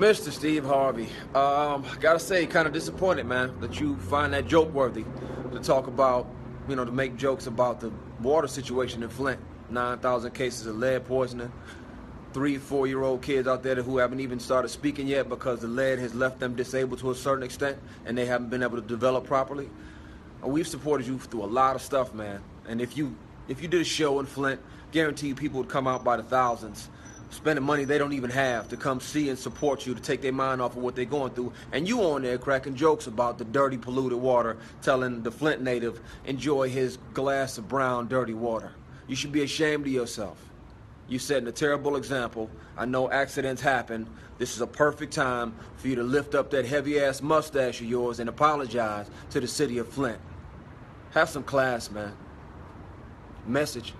Mr. Steve Harvey, um, gotta say, kind of disappointed, man, that you find that joke worthy to talk about, you know, to make jokes about the water situation in Flint. 9,000 cases of lead poisoning. Three, four year old kids out there who haven't even started speaking yet because the lead has left them disabled to a certain extent and they haven't been able to develop properly. And we've supported you through a lot of stuff, man. And if you if you did a show in Flint, guarantee people would come out by the thousands spending money they don't even have to come see and support you to take their mind off of what they're going through. And you on there cracking jokes about the dirty, polluted water, telling the Flint native, enjoy his glass of brown, dirty water. You should be ashamed of yourself. You setting a terrible example. I know accidents happen. This is a perfect time for you to lift up that heavy ass mustache of yours and apologize to the city of Flint. Have some class, man. Message.